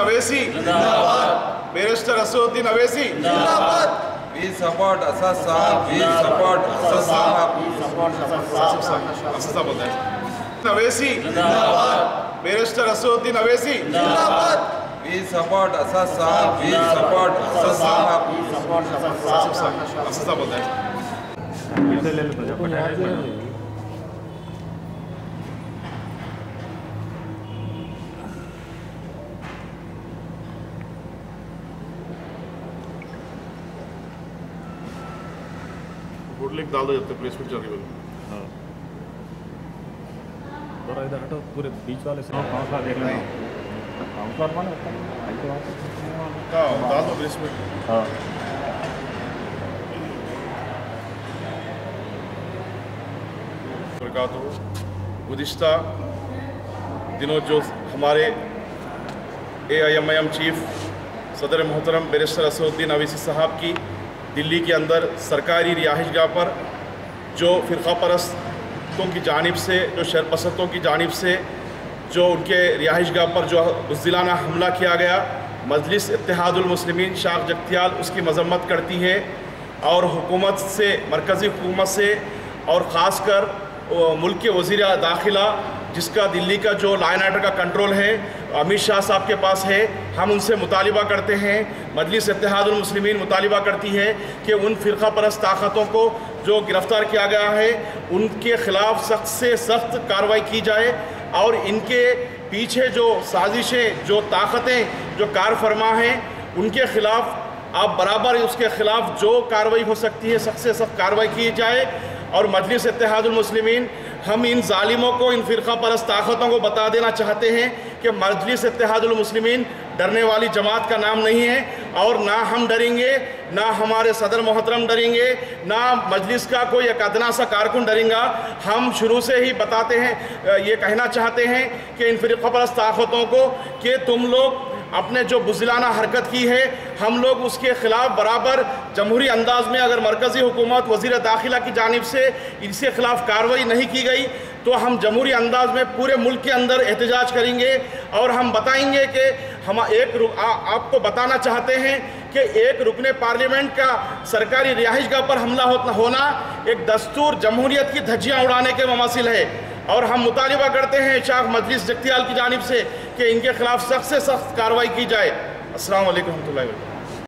Owaisi barrister Asaduddin Owaisi We support Asad Sahab. We support Asad Sahab. Asad साहब बोलते हैं Owaisi barrister Asaduddin Owaisi We support Asad Sahab. We support Asad Sahab. Asad साहब बोलते हैं vote लिख डाल दो जब तक प्लेसमेंट चल रही है थोड़ा इधर हटो पूरे बीच वाले से काउंसलर देख लेना। काउंसलर माने हाँ। डाल दो प्लेसमेंट हाँ। बरकत। गुज्त दिनों जो हमारे A I M I M chief सदर मोहतरम बैरिस्टर असदुद्दीन अवीसी साहब की दिल्ली के अंदर सरकारी रिहाइश गाह पर, जो फ़िरका परस्तों की जानब से, जो शरपसतों की जानब से, जो उनके रिहाइशगाह पर जो बुजदिलाना हमला किया गया, मजलिस इत्तेहादुलमुस्लिमीन शाख जगतियाल उसकी मजम्मत करती है और हुकूमत से, मरकज़ी हुकूमत से और ख़ास कर मुल्क के वज़ी दाखिला जिसका दिल्ली का जो लाइन आर्डर का कंट्रोल है, अमित शाह साहब के पास है, हम उनसे मुतालबा करते हैं। मजलिस इत्तेहादुलमुस्लिमीन मुतालबा करती है कि उन फ़िरका परस्त ताकतों को जो गिरफ़्तार किया गया है, उनके ख़िलाफ़ सख्त से सख्त कार्रवाई की जाए और इनके पीछे जो साजिशें, जो ताकतें, जो कार फरमा हैं, उनके ख़िलाफ़ आप बराबर उसके ख़िलाफ़ जो कार्रवाई हो सकती है, सख्त से सख्त कार्रवाई की जाए। और मजलिस इत्तेहादुलमुस्लिमीन हम इन ालिमों को, इन फ़िरका परस्त ताकतों को बता देना चाहते हैं कि मजलिस इत्तेहादुलमुस्लिमीन डरने वाली जमात का नाम नहीं है और ना हम डरेंगे, ना हमारे सदर मोहतरम डरेंगे, ना मजलिस का कोई एक अदना सा कारकुन डरेंगा। हम शुरू से ही बताते हैं, ये कहना चाहते हैं कि इन फ़िरका परस्त ताकतों को कि तुम लोग अपने जो बुजलाना हरकत की है हम लोग उसके ख़िलाफ़ बराबर जमहूरी अंदाज में अगर मरकज़ी हुकूमत वज़ी दाखिला की जानब से इनके ख़िलाफ़ कार्रवाई नहीं की गई तो हम जमहूरी अंदाज में पूरे मुल्क के अंदर एहतजाज करेंगे और हम बताएँगे कि हम एक आ, आपको बताना चाहते हैं कि एक रुकन पार्लियामेंट का सरकारी रिहाइशगाह पर हमला होना एक दस्तूर जमहूरियत की धज्जियाँ उड़ाने के ममासिल है। और हम मुतालबा करते हैं शाख मजलिस जगतियाल की जानब से कि इनके खिलाफ सख्त से सख्त कार्रवाई की जाए। असल वरम्ह